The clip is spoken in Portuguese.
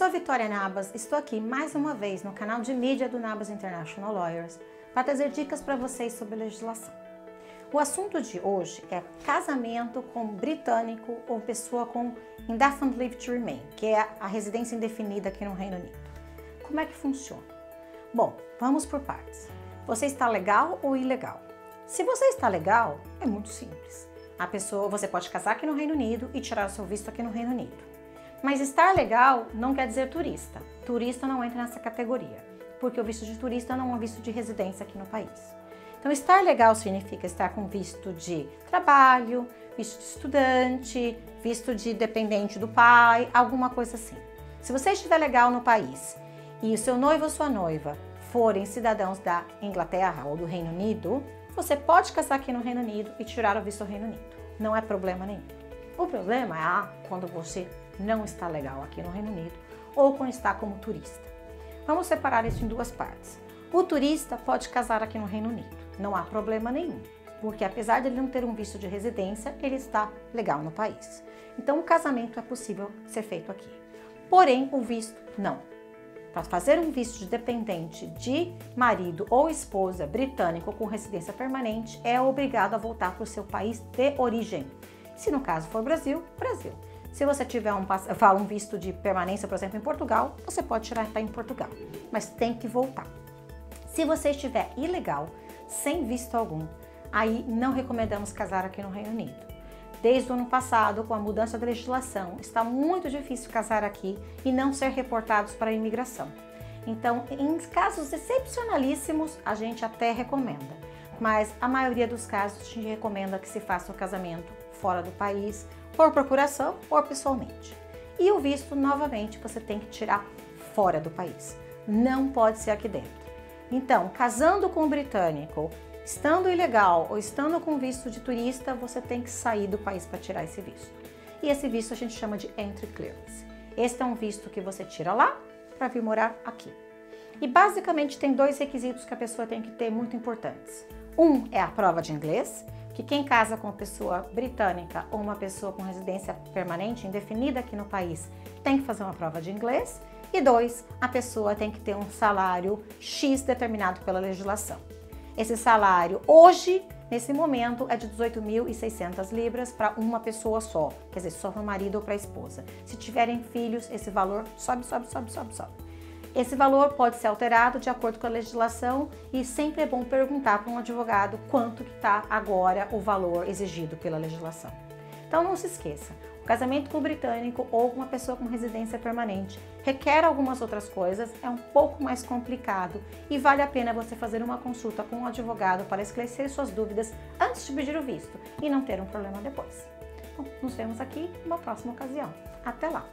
sou a Vitória Nabas, estou aqui mais uma vez no canal de mídia do Nabas International Lawyers para trazer dicas para vocês sobre legislação. O assunto de hoje é casamento com britânico ou pessoa com indefinite leave to remain, que é a residência indefinida aqui no Reino Unido. Como é que funciona? Bom, vamos por partes. Você está legal ou ilegal? Se você está legal, é muito simples. A pessoa, você pode casar aqui no Reino Unido e tirar o seu visto aqui no Reino Unido. Mas estar legal não quer dizer turista. Turista não entra nessa categoria, porque o visto de turista não é um visto de residência aqui no país. Então, estar legal significa estar com visto de trabalho, visto de estudante, visto de dependente do pai, alguma coisa assim. Se você estiver legal no país e o seu noivo ou sua noiva forem cidadãos da Inglaterra ou do Reino Unido, você pode casar aqui no Reino Unido e tirar o visto do Reino Unido. Não é problema nenhum. O problema é ah, quando você não está legal aqui no Reino Unido ou quando está como turista. Vamos separar isso em duas partes. O turista pode casar aqui no Reino Unido, não há problema nenhum, porque apesar de ele não ter um visto de residência, ele está legal no país. Então o casamento é possível ser feito aqui. Porém, o visto não. Para fazer um visto de dependente de marido ou esposa britânico com residência permanente, é obrigado a voltar para o seu país de origem. Se no caso for Brasil, Brasil. Se você tiver um, fala um visto de permanência, por exemplo, em Portugal, você pode tirar até em Portugal, mas tem que voltar. Se você estiver ilegal, sem visto algum, aí não recomendamos casar aqui no Reino Unido. Desde o ano passado, com a mudança da legislação, está muito difícil casar aqui e não ser reportados para a imigração. Então, em casos excepcionalíssimos, a gente até recomenda, mas a maioria dos casos a gente recomenda que se faça o casamento fora do país por procuração ou pessoalmente. E o visto, novamente, você tem que tirar fora do país. Não pode ser aqui dentro. Então, casando com um britânico, estando ilegal ou estando com visto de turista, você tem que sair do país para tirar esse visto. E esse visto a gente chama de entry clearance. Este é um visto que você tira lá para vir morar aqui. E basicamente tem dois requisitos que a pessoa tem que ter muito importantes. Um é a prova de inglês que quem casa com uma pessoa britânica ou uma pessoa com residência permanente indefinida aqui no país tem que fazer uma prova de inglês. E dois, a pessoa tem que ter um salário X determinado pela legislação. Esse salário hoje, nesse momento, é de 18.600 libras para uma pessoa só, quer dizer, só para o marido ou para a esposa. Se tiverem filhos, esse valor sobe, sobe, sobe, sobe, sobe. Esse valor pode ser alterado de acordo com a legislação e sempre é bom perguntar para um advogado quanto que está agora o valor exigido pela legislação. Então não se esqueça, o casamento com o britânico ou com uma pessoa com residência permanente requer algumas outras coisas, é um pouco mais complicado e vale a pena você fazer uma consulta com um advogado para esclarecer suas dúvidas antes de pedir o visto e não ter um problema depois. Bom, nos vemos aqui numa próxima ocasião. Até lá!